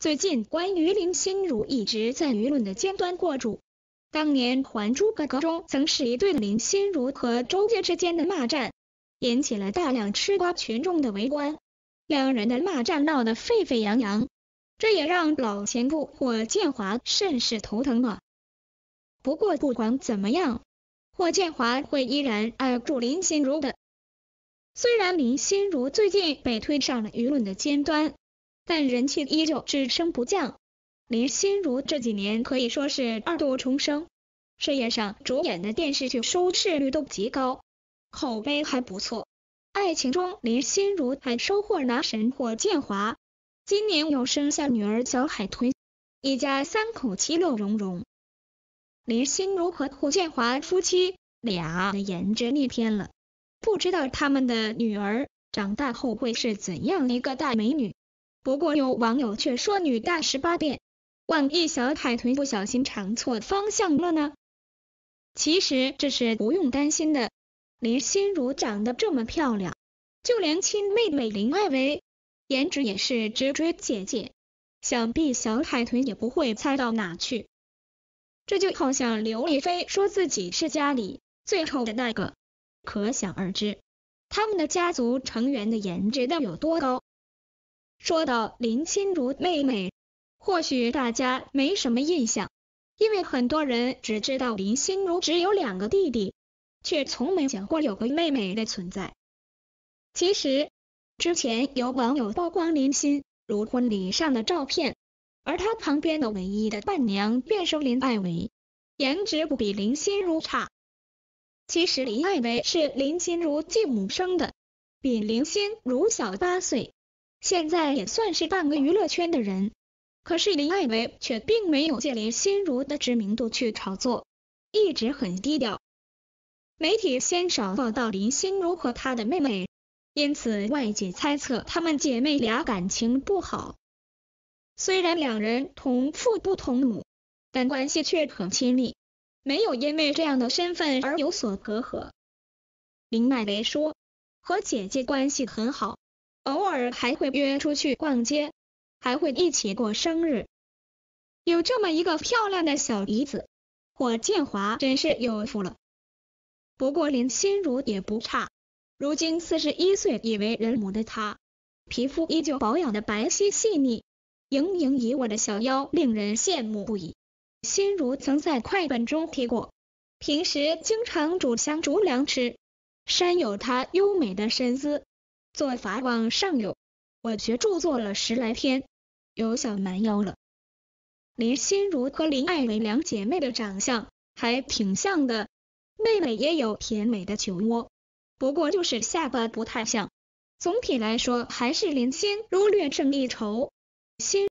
最近关于林心如一直在舆论的尖端过主。当年《还珠格格》中曾是一对林心如和周杰之间的骂战，引起了大量吃瓜群众的围观，两人的骂战闹得沸沸扬扬，这也让老前夫霍建华甚是头疼啊。不过不管怎么样，霍建华会依然爱住林心如的。虽然林心如最近被推上了舆论的尖端。但人气依旧只升不降。林心如这几年可以说是二度重生，事业上主演的电视剧收视率都极高，口碑还不错。爱情中，林心如还收获男神霍建华，今年又生下女儿小海豚，一家三口其乐融融。林心如和霍建华夫妻俩的颜值逆天了，不知道他们的女儿长大后会是怎样一个大美女。不过有网友却说女大十八变，万一小海豚不小心尝错方向了呢？其实这是不用担心的，林心如长得这么漂亮，就连亲妹妹林艾薇颜值也是直追姐姐，想必小海豚也不会猜到哪去。这就好像刘亦菲说自己是家里最丑的那个，可想而知，他们的家族成员的颜值得有多高。说到林心如妹妹，或许大家没什么印象，因为很多人只知道林心如只有两个弟弟，却从没讲过有个妹妹的存在。其实，之前有网友曝光林心如婚礼上的照片，而她旁边的唯一的伴娘便是林爱薇，颜值不比林心如差。其实林爱薇是林心如继母生的，比林心如小八岁。现在也算是半个娱乐圈的人，可是林艾薇却并没有借林心如的知名度去炒作，一直很低调。媒体鲜少报道林心如和她的妹妹，因此外界猜测她们姐妹俩感情不好。虽然两人同父不同母，但关系却很亲密，没有因为这样的身份而有所隔阂。林艾维说，和姐姐关系很好。偶尔还会约出去逛街，还会一起过生日。有这么一个漂亮的小姨子，霍建华真是有福了。不过林心如也不差，如今四十一岁已为人母的她，皮肤依旧保养的白皙细腻，盈盈一握的小腰令人羡慕不已。心如曾在快本中提过，平时经常煮香竹凉吃，山有她优美的身姿。做法网上有，我学著作了十来天，有小蛮腰了。林心如和林爱梅两姐妹的长相还挺像的，妹妹也有甜美的酒窝，不过就是下巴不太像。总体来说，还是林心如略胜一筹。心。